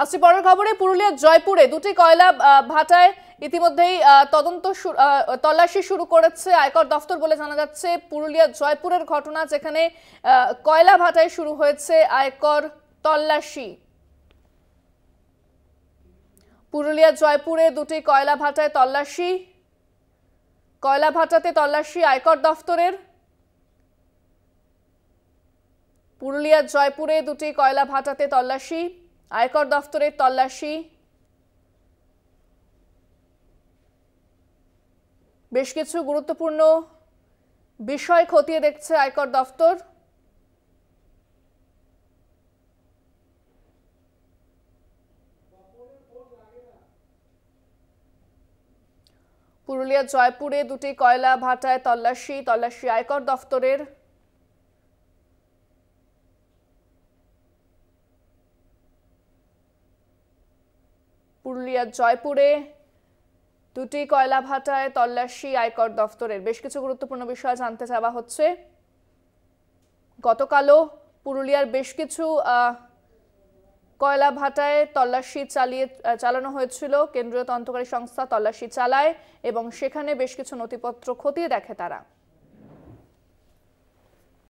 আসছি পরের খবরে পুরুলিয়ার জয়পুরে দুটি কয়লা ভাটায় ইতিমধ্যেই তদন্ত তল্লাশি শুরু করেছে আয়কর দফতর বলে জানা যাচ্ছে। পুরুলিয়ার জয়পুরের ঘটনা যেখানে কয়লা ভাটায় শুরু হয়েছে আয়কর তল্লাশি। পুরুলিয়ার জয়পুরে দুটি কয়লা ভাটায় তল্লাশি। কয়লা ভাটাতে তল্লাশি আয়কর দফতরের। পুরুলিয়ার জয়পুরে দুটি কয়লা ভাটাতে তল্লাশি। আয়কর দফতরের তল্লাশি। বেশ কিছু গুরুত্বপূর্ণ বিষয় খতিয়ে দেখছে আয়কর দফতর। পুরুলিয়ার জয়পুরে দুটি কয়লা ভাটায় তল্লাশি তল্লাশি আয়কর দফতরের পুরুলিয়ার জয়পুরে দুটি কয়লা ভাটায় তল্লাশি আয়কর দফতরের। বেশ কিছু গুরুত্বপূর্ণ বিষয় জানতে চাওয়া হচ্ছে। গতকালও পুরুলিয়ার বেশ কিছু কয়লা ভাটায় তল্লাশি চালিয়ে চালানো হয়েছিল। কেন্দ্রীয় তদন্তকারী সংস্থা তল্লাশি চালায় এবং সেখানে বেশ কিছু নথিপত্র খতিয়ে দেখে তারা।